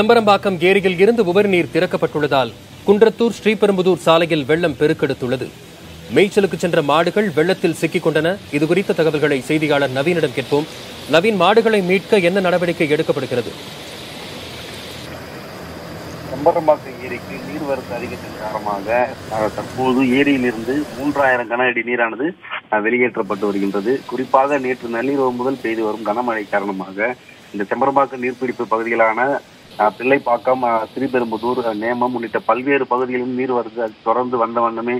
செம்பரம்பாக்கம் ஏரியில் இருந்து உபரிநீர் திறக்கப்பட்டுள்ளதால் குன்றத்தூர் ஸ்ரீபெரும்புதூர் சாலையில் வெள்ளம் பெருக்கெடுத்துள்ளது. மேய்ச்சலுக்கு சென்ற மாடுகள் வெள்ளத்தில் சிக்கிக் கொண்டன இதுகுறித்த தகவல்களை செய்தியாளர் நவீனிடம் கேட்போம். நவீன் மாடுகளை மீட்க என்ன நடவடிக்கை எடுக்கப்படுகிறது? செம்பரம்பாக்கம் ஏரிக்கு நீர்வரத்து அதிகத்தின் காரணமாக தற்போது ஏரியிலிருந்து மூன்றாயிரம் கன அடி நீரானது வெளியேற்றப்பட்டு வருகின்றது. குறிப்பாக நேற்று நள்ளிரவு முதல் பெய்து வரும் கனமழை காரணமாக இந்த செம்பரம்பாக்கம் நீர்பிடிப்பு பகுதிகளான பிள்ளைப்பாக்கம் திருப்பெரும்புதூர் நேமம் உள்ளிட்ட பல்வேறு பகுதிகளிலும் நீர்வரத்து தொடர்ந்து வந்த வண்ணமே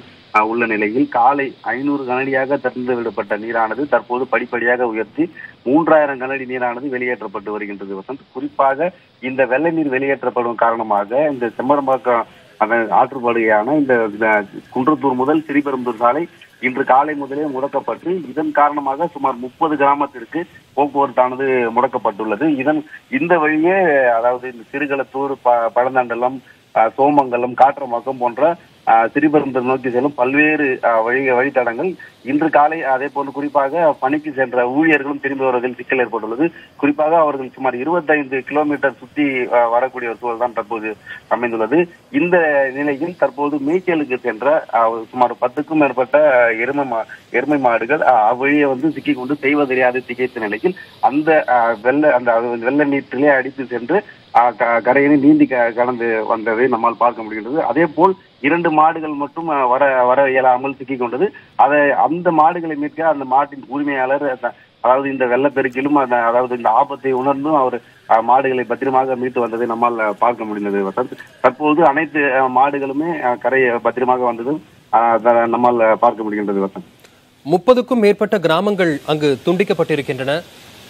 உள்ள நிலையில் காலை ஐநூறு கனடியாக திறந்து விடப்பட்ட நீரானது தற்போது படிப்படியாக உயர்த்தி மூன்றாயிரம் கனடி நீரானது வெளியேற்றப்பட்டு வருகின்றது வசந்த். குறிப்பாக இந்த வெள்ளை நீர் வெளியேற்றப்படும் காரணமாக இந்த செம்மரம்பாக்கம் அதன் ஆற்றுப்படுகையான இந்த குன்றத்தூர் முதல் ஸ்ரீபெரும்புதூர் சாலை இன்று காலை முதலே முடக்கப்பட்டு இதன் காரணமாக சுமார் முப்பது கிராமத்திற்கு போக்குவரத்தானது முடக்கப்பட்டுள்ளது. இதன் இந்த வழியே அதாவது இந்த சிறுகளத்தூர் ப பழந்தண்டலம் அஹ், சோமங்கலம் காற்றமாக்கம் போன்ற அஹ், நோக்கி செல்லும் பல்வேறு வழி வழித்தடங்கள். இன்று காலை அதே போன்று குறிப்பாக பணிக்கு சென்ற ஊழியர்களும் திரும்பி வருவதில் சிக்கல் ஏற்பட்டுள்ளது. குறிப்பாக அவர்கள் சுமார் 25 கிலோமீட்டர் சுற்றி வரக்கூடிய ஒரு சூழல் தான் தற்போது அமைந்துள்ளது. இந்த நிலையில் தற்போது மேய்ச்சலுக்கு சென்ற சுமார் பத்துக்கும் மேற்பட்ட எருமை மா எருமை மாடுகள் அஹ், அவ்வழியே வந்து சிக்கிக் கொண்டு செய்வதறியாது திகைத்த நிலையில் அந்த அஹ், வெள்ள அந்த வெள்ள நீட்டிலே அடித்து சென்று கரையினை நீந்தி கடந்து வந்ததை நம்மால் பார்க்க முடிகின்றது. அதே போல் இரண்டு மாடுகள் மட்டும் வர வர இயலாமல் சிக்கிக் கொண்டது. அதை அந்த மாடுகளை மீட்க அந்த மாட்டின் உரிமையாளர் அதாவது இந்த வெள்ளப்பெருக்கிலும் அந்த அதாவது இந்த ஆபத்தை உணர்ந்தும் அவர் மாடுகளை பத்திரமாக மீட்டு வந்ததை நம்மால் பார்க்க முடிந்தது. வசந்த் தற்போது அனைத்து மாடுகளுமே அஹ், கரையை பத்திரமாக வந்ததும் அஹ், நம்மால் பார்க்க முடிகின்றது வசந்த். முப்பதுக்கும் மேற்பட்ட கிராமங்கள் அங்கு துண்டிக்கப்பட்டிருக்கின்றன.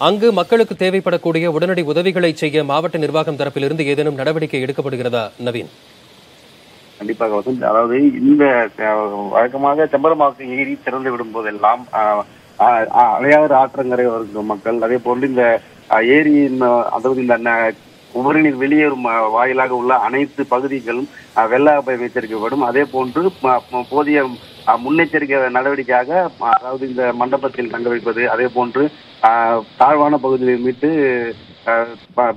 அங்கு மக்களுக்கு தேவைப்படக்கூடிய உடனடி உதவிகளை செய்ய மாவட்ட நிர்வாகம் தரப்பிலிருந்து ஏதேனும் நடவடிக்கை எடுக்கப்படுகிறதா நவீன்? கண்டிப்பாக வசந்த். அதாவது இந்த வழக்கமாக செம்பரமாக்கு ஏரி திறந்து விடும் போதெல்லாம் அஹ், அலையாறு ஆற்றங்கரை வரும் மக்கள் அதே போன்று இந்த அஹ், ஏரியின் அதாவது இந்த உபரிநீர் வெளியேறும் வாயிலாக உள்ள அனைத்து பகுதிகளும் அஹ், வெள்ள அபாயம் எச்சரிக்கப்படும் அதே போன்று போதிய அஹ், முன்னெச்சரிக்கை நடவடிக்கையாக அதாவது இந்த மண்டபத்தில் தங்க வைப்பது அதே போன்று தாழ்வான பகுதியை மீட்டு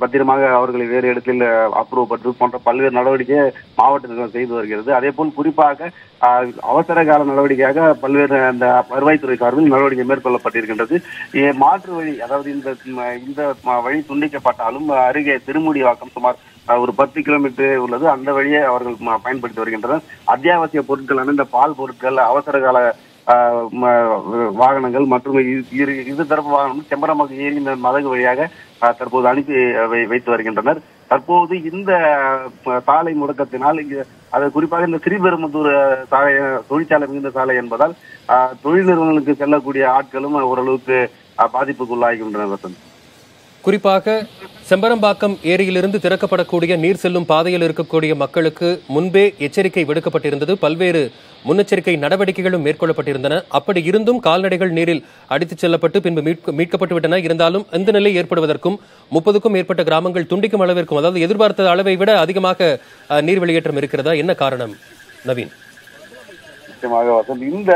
பத்திரமாக அவர்களை வேறு இடத்தில் அப்புறப்படுத்து போன்ற பல்வேறு நடவடிக்கை மாவட்ட நிர்வாகம் செய்து வருகிறது. அதே போல் குறிப்பாக அவசர கால நடவடிக்கையாக பல்வேறு அந்த வருவாய்த்துறை சார்பில் நடவடிக்கை மேற்கொள்ளப்பட்டிருக்கின்றது. மாற்று வழி அதாவது இந்த இந்த வழி துண்டிக்கப்பட்டாலும் அருகே திருமுடிவாக்கம் சுமார் ஒரு பத்து கிலோமீட்டர் உள்ளது. அந்த வழியை அவர்கள் பயன்படுத்தி வருகின்றனர். அத்தியாவசிய பொருட்களான இந்த பால் பொருட்கள் அவசர கால வாகனங்கள் மற்றும் இரு இரு தரப்பு வாகனம் செம்பரமாக ஏறி இந்த மதகு வழியாக தற்போது அனுப்பி வை- வைத்து வருகின்றனர். தற்போது இந்த சாலை முடக்கத்தினால் இங்கு அது குறிப்பாக இந்த ஸ்ரீபெரும்புத்தூர் சாலை தொழிற்சாலை மிகுந்த சாலை என்பதால் தொழில் நிறுவனங்களுக்கு செல்லக்கூடிய ஆட்களும் ஓரளவுக்கு பாதிப்புக்குள்ளாகின்றனர் வசந்த். குறிப்பாக செம்பரம்பாக்கம் ஏரியிலிருந்து திறக்கப்படக்கூடிய நீர் செல்லும் பாதையில் இருக்கக்கூடிய மக்களுக்கு முன்பே எச்சரிக்கை விடுக்கப்பட்டிருந்தது. பல்வேறு முன்னெச்சரிக்கை நடவடிக்கைகளும் மேற்கொள்ளப்பட்டிருந்தன. அப்படி இருந்தும் கால்நடைகள் நீரில் அடித்துச் செல்லப்பட்டு பின்பு மீட்க- மீட்கப்பட்டு விட்டன இருந்தாலும் இந்த நிலை ஏற்படுவதற்கும் முப்பதுக்கும் மேற்பட்ட கிராமங்கள் துண்டிக்கும் அளவிற்கும் அதாவது எதிர்பார்த்த அளவை விட அதிகமாக நீர் வெளியேற்றம் இருக்கிறதா? என்ன காரணம்? நவீன். நிச்சயமாக வசந்த் இந்த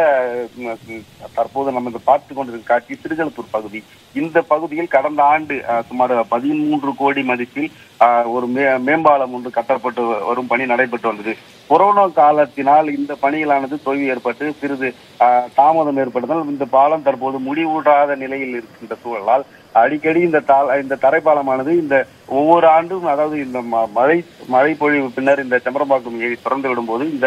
தற்போது நம்ம இந்த பார்த்து கொண்டிருக்கும் காட்சி திருகலத்தூர் பகுதி. இந்த பகுதியில் கடந்த ஆண்டு சுமார் பதிமூன்று கோடி மதிப்பில் ஒரு மே மேம்பாலம் ஒன்று கட்டப்பட்டு வரும் பணி நடைபெற்று வந்தது. கொரோனா காலத்தினால் இந்த பணிகளானது தொய்வு ஏற்பட்டு சிறிது தாமதம் ஏற்பட்டதால் இந்த பாலம் தற்போது முடிவூடாத நிலையில் இருக்கின்ற சூழலால் அடிக்கடி இந்த தா- இந்த தரைப்பாலமானது இந்த ஒவ்வொரு ஆண்டும் அதாவது இந்த ம- மழை மழை பொழிவு பின்னர் இந்த செம்பரம்பாக்கம் ஏரி திறந்து விடும்போது இந்த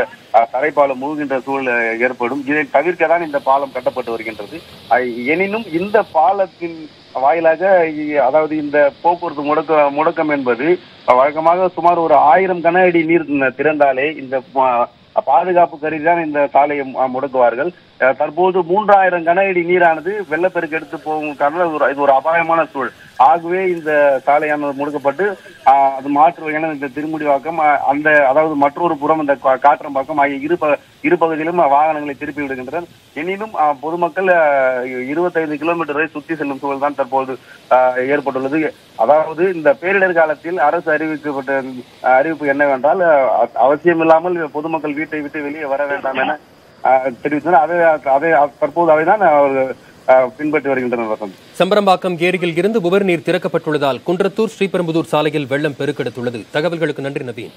தரைப்பாலம் மூழ்கின்ற சூழல் ஏற்படும். இதை தவிர்க்க தான் இந்த பாலம் கட்டப்பட்டு வருகின்றது. எனினும் இந்த பாலத்தின் வாயிலாக அதாவது இந்த போக்குவரத்து முடக்க முடக்கம் என்பது வழக்கமாக சுமார் ஒரு ஆயிரம் கன அடி நீர் திறந்தாலே இந்த பாதுகாப்பு கருதி தான் இந்த சாலையை முடக்குவார்கள். அஹ் தற்போது மூன்றாயிரம் கன அடி நீரானது வெள்ளப்பெருக்கு எடுத்து போகும் காரணம் இது ஒரு- இது ஒரு அபாயமான சூழல். ஆகவே இந்த சாலையானது முடுக்கப்பட்டு அது மாற்று வகையான இந்த திருமுடிவாக்கம் அந்த அதாவது மற்றொரு புறம் இந்த கா- காற்றம்பாக்கம் ஆகிய இரு ப- இரு பகுதியிலும் வாகனங்களை திருப்பி விடுகின்றனர். எனினும் பொதுமக்கள் இருபத்தைந்து 25 கிலோமீட்டர் வரை சுற்றி செல்லும் சூழல் தான் தற்போது ஏற்பட்டுள்ளது. அதாவது இந்த பேரிடர் காலத்தில் அரசு அறிவிக்கப்பட்ட அறிவிப்பு என்னவென்றால் அவசியமில்லாமல் பொதுமக்கள் வீட்டை விட்டு வெளியே வர வேண்டாம் என தெரிவித்தனர். அதை அதை தற்போது அவைதான் அவர்கள் பின்பற்றி வருகின்றனர் வசந்த் ஏரியில் இருந்து உபரி நீர் திறக்கப்பட்டுள்ளதால் குன்றத்தூர் ஸ்ரீபெரும்புதூர் சாலையில் வெள்ளம் பெருக்கெடுத்துள்ளது. தகவல்களுக்கு நன்றி நவீன்.